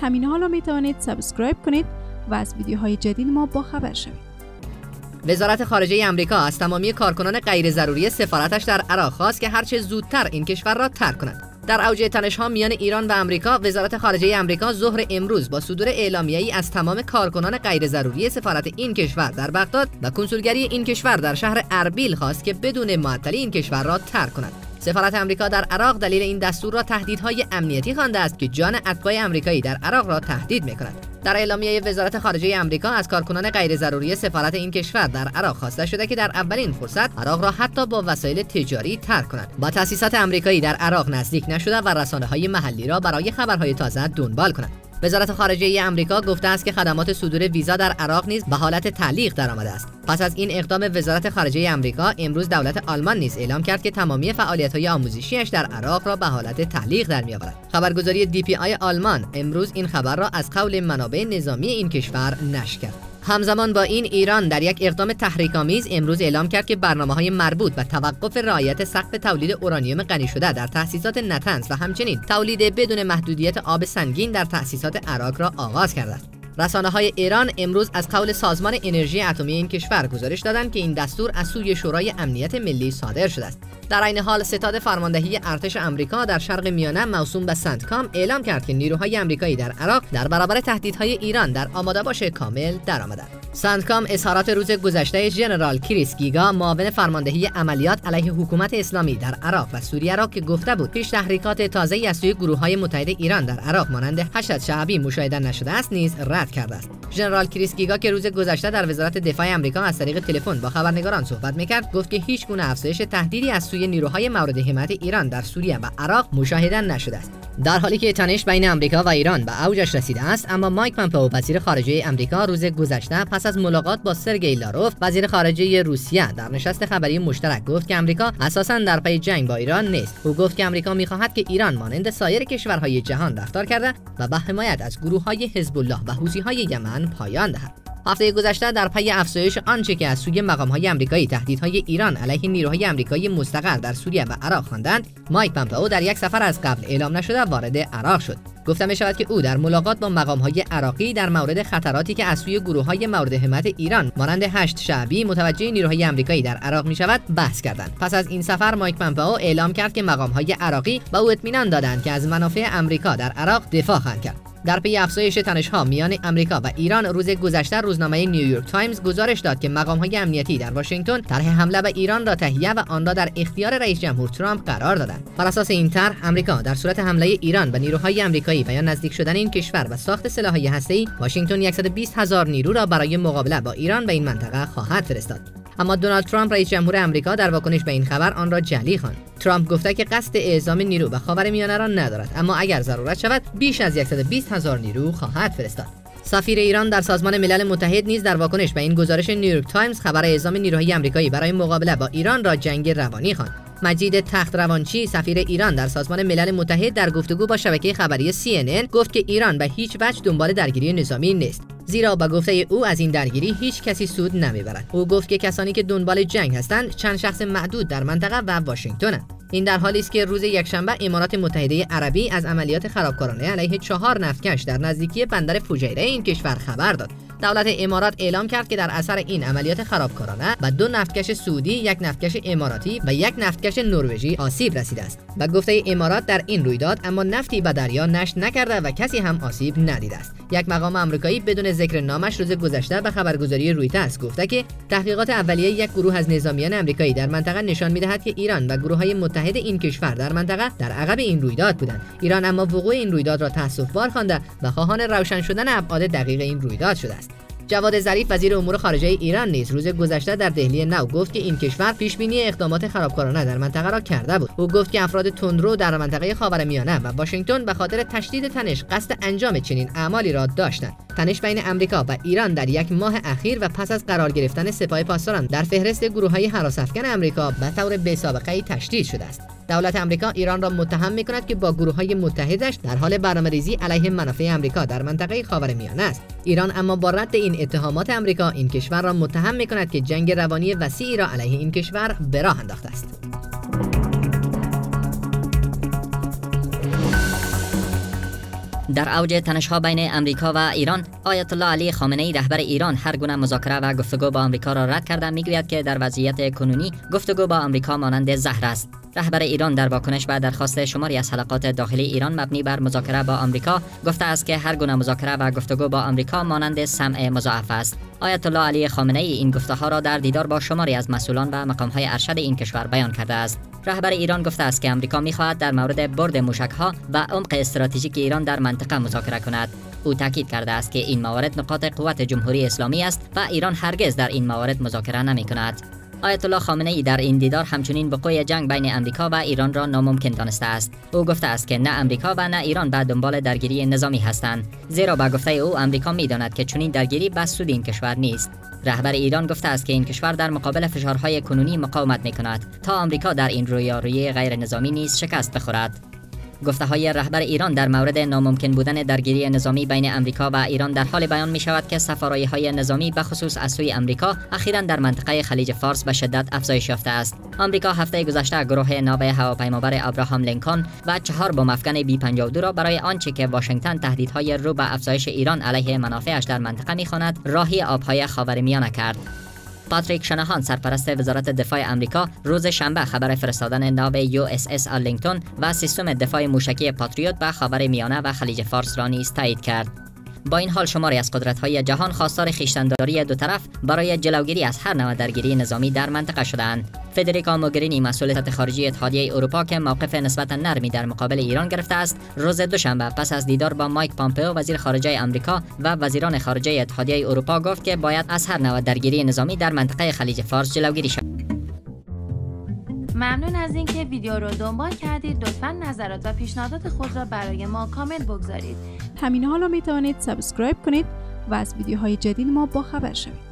همین حالا می توانید subscribe کنید و از ویدیوهای جدید ما با خبر شوید. وزارت خارجه آمریکا از تمامی کارکنان غیر ضروری سفارتش در عراق خواست که هرچه زودتر این کشور را ترک کنند. در اوج تنش ها میان ایران و آمریکا وزارت خارجه آمریکا ظهر امروز با صدور ای از تمام کارکنان غیر ضروری سفارت این کشور در بغداد و کنسولگری این کشور در شهر اربیل خواست که بدون معطلی این کشور را ترک کنند سفارت آمریکا در عراق دلیل این دستور را تهدیدهای امنیتی خوانده است که جان اتباع آمریکایی در عراق را تهدید می‌کند. در اعلامیه وزارت خارجه آمریکا از کارکنان غیر ضروری سفارت این کشور در عراق خواسته شده که در اولین فرصت عراق را حتی با وسایل تجاری ترک کنند به تأسیسات آمریکایی در عراق نزدیک نشده و رسانه های محلی را برای خبرهای تازه دنبال کنند وزارت خارجه آمریکا گفته است که خدمات صدور ویزا در عراق نیز به حالت تعلیق درآمده است. پس از این اقدام وزارت خارجه آمریکا امروز دولت آلمان نیز اعلام کرد که تمامی فعالیت‌های آموزشیش در عراق را به حالت تعلیق در می‌آورد خبرگزاری DPA آلمان امروز این خبر را از قول منابع نظامی این کشور نشر کرد همزمان با این ایران در یک اقدام تحریک‌آمیز امروز اعلام کرد که برنامه های مربوط به توقف رعایت سقف تولید اورانیوم غنی شده در تأسیسات نتنز و همچنین تولید بدون محدودیت آب سنگین در تأسیسات اراک را آغاز کرده است. رسانه های ایران امروز از قول سازمان انرژی اتمی این کشور گزارش دادند که این دستور از سوی شورای امنیت ملی صادر شده است. در این حال ستاد فرماندهی ارتش آمریکا در شرق میانه موسوم به سنتکام اعلام کرد که نیروهای آمریکایی در عراق در برابر تهدیدهای ایران در آماده باش کامل درآمدند. سنتکام اظهارات روز گذشته ژنرال کریس گیکا معاون فرماندهی عملیات علیه حکومت اسلامی در عراق و سوریه را که گفته بود پیش تحریکات تازه از سوی گروه های متحد ایران در عراق مانند حشد شعبی مشاهده نشده است نیز رد کرده است. ژنرال کریس گیکا که روز گذشته در وزارت دفاع آمریکا از طریق تلفن با خبرنگاران صحبت می‌کرد گفت که هیچ گونه افزایش تهدیدی از سوی نیروهای مورد حمایت ایران در سوریه و عراق مشاهده نشده است. در حالی که تنش بین آمریکا و ایران به اوجش رسیده است اما مایک پامپئو وزیر خارجه آمریکا روز گذشته از ملاقات با سرگئی لاوروف وزیر خارجه روسیه در نشست خبری مشترک گفت که آمریکا اساسا در پی جنگ با ایران نیست. او گفت که آمریکا می‌خواهد که ایران مانند سایر کشورهای جهان رفتار کرده و به حمایت از گروه های حزب الله و های یمن پایان دهد. هفته گذشته در پی افزایش آنچه که از سوی های آمریکایی تهدیدهای ایران علیه نیروهای آمریکایی مستقر در سوریه و عراق خواندند مایک پامپئو در یک سفر از قبل اعلام نشده وارد عراق شد. گفته می شود که او در ملاقات با های عراقی در مورد خطراتی که از سوی گروه های مورد حمایت ایران مانند حشد شعبی متوجه نیروهای آمریکایی در عراق می شود بحث کردند. پس از این سفر مایک پامپئو اعلام کرد که های عراقی به او اطمینان دادند که از منافع آمریکا در عراق دفاع خواهند کرد. در پی افزایش تنش‌ها میان آمریکا و ایران روز گذشته روزنامه نیویورک تایمز گزارش داد که مقام‌های امنیتی در واشنگتن طرح حمله به ایران را تهیه و آن را در اختیار رئیس جمهور ترامپ قرار دادند. بر اساس این طرح آمریکا در صورت حمله ایران به نیروهای آمریکایی و یا نزدیک شدن این کشور به ساخت سلاح‌های هسته‌ای واشنگتن 120 هزار نیرو را برای مقابله با ایران به این منطقه خواهد فرستاد. اما دونالد ترامپ رئیس جمهور آمریکا در واکنش به این خبر آن را جعلی خواند. ترامپ گفته که قصد اعزام نیرو به خاورمیانه را ندارد اما اگر ضرورت شود بیش از 120 هزار نیرو خواهد فرستاد. سفیر ایران در سازمان ملل متحد نیز در واکنش به این گزارش نیویورک تایمز خبر اعزام نیروهای آمریکایی برای مقابله با ایران را جنگ روانی خواند. مجید تخت روانچی سفیر ایران در سازمان ملل متحد در گفتگو با شبکه خبری CNN گفت که ایران به هیچ وجه دنبال درگیری نظامی نیست. زیرا به گفته او از این درگیری هیچ کسی سود نمی‌برد او گفت که کسانی که دنبال جنگ هستند چند شخص معدود در منطقه و واشنگتن این در حالی است که روز یکشنبه امارات متحده عربی از عملیات خرابکارانه علیه چهار نفتکش در نزدیکی بندر فوجیره این کشور خبر داد دولت امارات اعلام کرد که در اثر این عملیات خرابکارانه به دو نفتکش سعودی، یک نفتکش اماراتی و یک نفتکش نروژی آسیب رسیده است. و گفته امارات در این رویداد اما نفتی به دریا نشت نکرده و کسی هم آسیب ندیده است. یک مقام آمریکایی بدون ذکر نامش روز گذشته به خبرگزاری رویترز گفته که تحقیقات اولیه یک گروه از نظامیان آمریکایی در منطقه نشان می‌دهد که ایران و گروه های متحد این کشور در منطقه در عقب این رویداد بودند. ایران اما وقوع این رویداد را تاسفبار خوانده و خواهان روشن شدن ابعاد دقیق این رویداد شده است. جواد ظریف وزیر امور خارجه ایران نیز روز گذشته در دهلی نو گفت که این کشور پیش بینی اقدامات خرابکارانه در منطقه را کرده بود. او گفت که افراد تندرو در منطقه خاورمیانه و واشنگتن به خاطر تشدید تنش قصد انجام چنین اعمالی را داشتند. تنش بین امریکا و ایران در یک ماه اخیر و پس از قرار گرفتن سپاه پاسداران در فهرست گروه های افکن امریکا به طور بی‌سابقه تشدید شده است. دولت آمریکا ایران را متهم می کند که با گروه های متحدش در حال برنامه‌ریزی علیه منافع آمریکا در منطقه خاورمیانه است. ایران اما با رد این اتهامات آمریکا این کشور را متهم می کند که جنگ روانی وسیعی را علیه این کشور به راه انداخته است. در اوج تنشها بین امریکا و ایران آیت الله علی خامنه ای رهبر ایران هر گونه مذاکره و گفتگو با آمریکا را رد کرده می‌گوید که در وضعیت کنونی گفتگو با آمریکا مانند زهر است. رهبر ایران در واکنش به درخواست شماری از حلقات داخلی ایران مبنی بر مذاکره با آمریکا گفته است که هر گونه مذاکره و گفتگو با آمریکا مانند سمع مضاعف است. آیت الله علی خامنه ای این گفته ها را در دیدار با شماری از مسئولان و مقام های ارشد این کشور بیان کرده است. رهبر ایران گفته است که آمریکا می‌خواهد در مورد برد موشک ها و عمق استراتژیک ایران در منطقه مذاکره کند. او تاکید کرده است که این موارد نقاط قوت جمهوری اسلامی است و ایران هرگز در این موارد مذاکره نمی کند آیت الله خامنه ای در این دیدار همچنین بقای جنگ بین امریکا و ایران را ناممکن دانسته است. او گفته است که نه امریکا و نه ایران به دنبال درگیری نظامی هستند. زیرا با گفته او امریکا می‌داند که چنین درگیری به سود این کشور نیست. رهبر ایران گفته است که این کشور در مقابل فشارهای کنونی مقاومت می کند تا آمریکا در این رویارویی غیر نظامی نیز شکست بخورد. گفته های رهبر ایران در مورد ناممکن بودن درگیری نظامی بین امریکا و ایران در حالی بیان می شود که صف‌آرایی های نظامی به خصوص از سوی امریکا اخیرا در منطقه خلیج فارس به شدت افزایش یافته است. آمریکا هفته گذشته گروه ناو هواپیمابر ابراهام لینکن و چهار بمب افکن B 52 را برای آنچه که واشنگتن تهدیدهای رو به افزایش ایران علیه منافعش در منطقه می‌خواند راهی آبهای خاورمیانه کرد. پاتریک شناهان سرپرست وزارت دفاع آمریکا روز شنبه خبر فرستادن ناو USS آرلینگتون و سیستم دفاع موشکی پاتریوت به خاور میانه و خلیج فارس را نیز تایید کرد. با این حال شماری از های جهان خواستار خیشتنداری دو طرف برای جلوگیری از هر نوع درگیری نظامی در منطقه شدند فدریکا موگرینی مسئول خارجی اتحادیه اروپا که موقف نسبتا نرمی در مقابل ایران گرفته است روز دوشنبه پس از دیدار با مایک پامپئو وزیر خارجه آمریکا و وزیران خارجه اتحادیه اروپا گفت که باید از هر نوع درگیری نظامی در منطقه خلیج فارس جلوگیری شود. ممنون از اینکه ویدیو رو دنبال کردید. لطفا نظرات و پیشنهادات خود را برای ما کامنت بگذارید. همین حالا می توانید سابسکرایب کنید و از ویدیوهای جدید ما با خبر شوید.